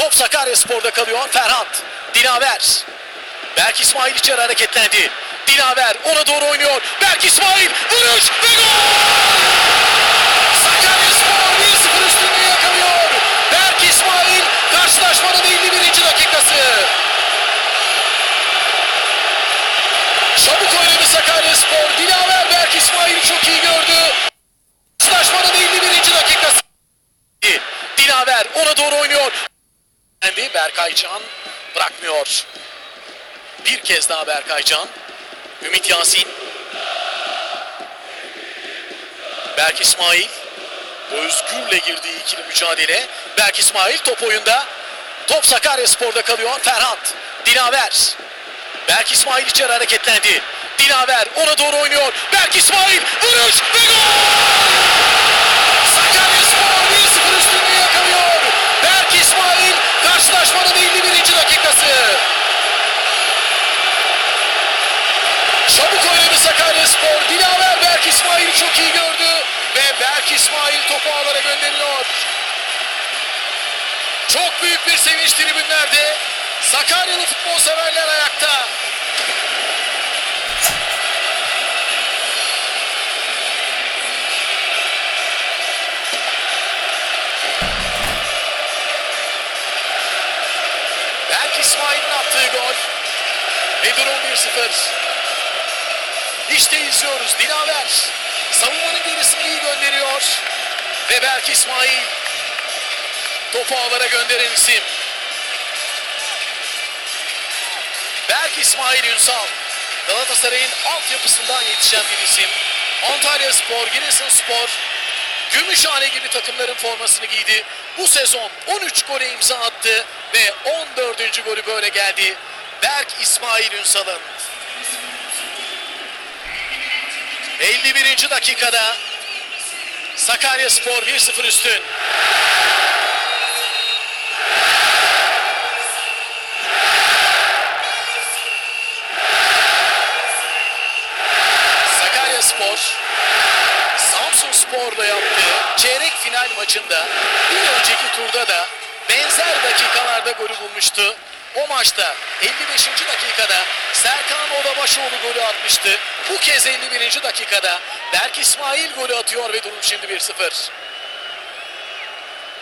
Top Sakaryaspor'da kalıyor. Ferhat. Dilaver. Berk İsmail içeri hareketlendi. Dilaver ona doğru oynuyor. Berk İsmail vuruş ve gol! Sakaryaspor 1-0 üstünlüğü yakalıyor. Berk İsmail karşılaşmanın 51. dakikası. Çabuk oynadı Sakaryaspor. Dilaver Berk İsmail'i çok iyi gördü. Karşılaşmanın 51. dakikası. Dilaver ona doğru oynuyor. Kendi Berkaycan bırakmıyor. Bir kez daha Berkaycan. Ümit Yasin. Berk İsmail. Özgür'le girdiği ikili mücadele. Berk İsmail top oyunda. Top Sakaryaspor'da kalıyor. Ferhat. Dilaver. Berk İsmail içeri hareketlendi. Dilaver ona doğru oynuyor. Berk İsmail vuruş ve gol! Sakaryaspor 1-0 üstünlüğü yakalıyor. Berk İsmail karşılaşmanın 51. dakikası. Çabuk oynadı Sakaryaspor. Dilaver Berk İsmail'i çok iyi gördü. Ve Berk İsmail topu ağlara gönderiyor. Çok büyük bir sevinç tribünlerde. Sakaryalı futbol severler ayakta. Berk İsmail'in attığı gol. Ve durum 1-0. İşte izliyoruz. Dilaver savunmanın gerisini iyi gönderiyor. Ve Berk İsmail topu ağlara gönderen isim. Berk İsmail Ünsal. Galatasaray'ın altyapısından yetişen bir isim. Antalya Spor, Giresun Spor, Gümüşhane gibi takımların formasını giydi. Bu sezon 13 gole imza attı ve 14. golü böyle geldi. Berk İsmail Ünsal'ın 51. dakikada Sakarya Spor 1-0 üstün. Sakarya Spor Samsun Spor'da yaptığı çeyrek final maçında bir önceki turda da benzer dakikalarda golü bulmuştu. O maçta 55. dakikada Serkan Odabaşoğlu golü atmıştı. Bu kez 51. dakikada Berk İsmail golü atıyor ve durum şimdi 1-0.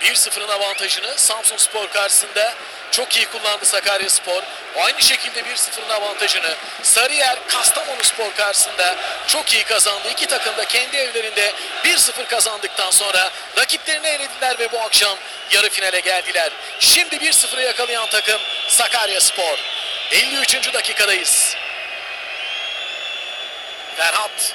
1-0'ın avantajını Samsun Spor karşısında çok iyi kullandı Sakarya Spor. Aynı şekilde 1-0'ın avantajını Sarıyer Kastamonu Spor karşısında çok iyi kazandı. İki takım da kendi evlerinde 1-0 kazandıktan sonra rakiplerini elediler ve bu akşam yarı finale geldiler. Şimdi 1-0'ı yakalayan takım Sakarya Spor. 53. dakikadayız. Ferhat